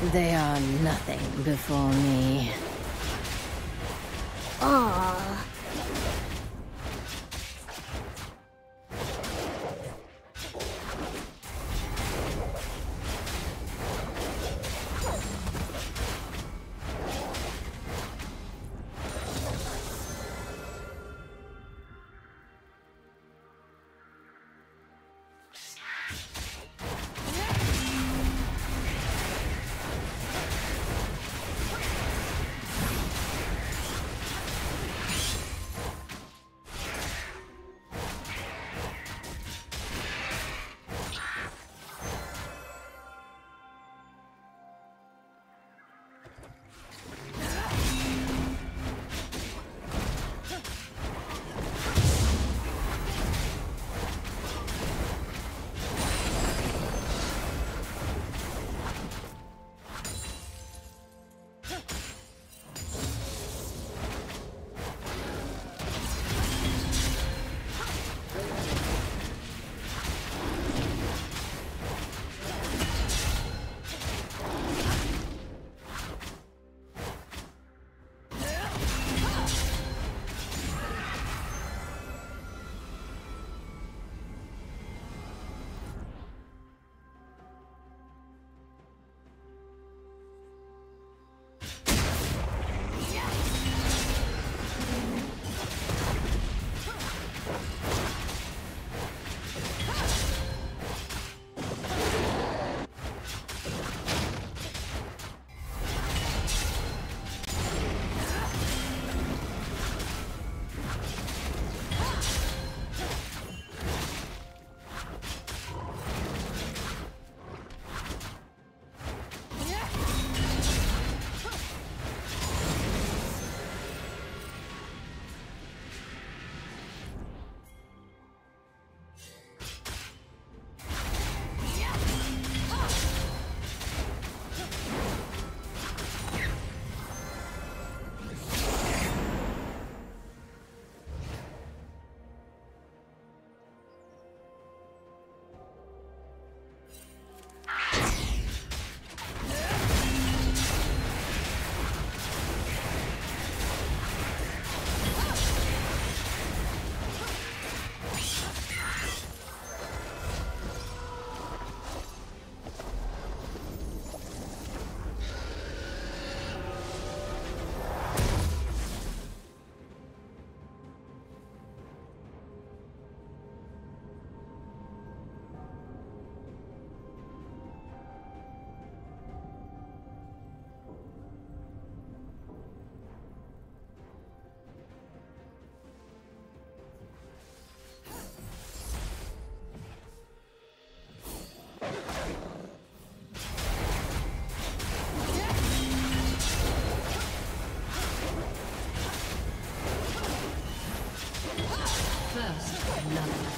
They are nothing before me. Ah. None.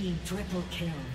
Team triple kill.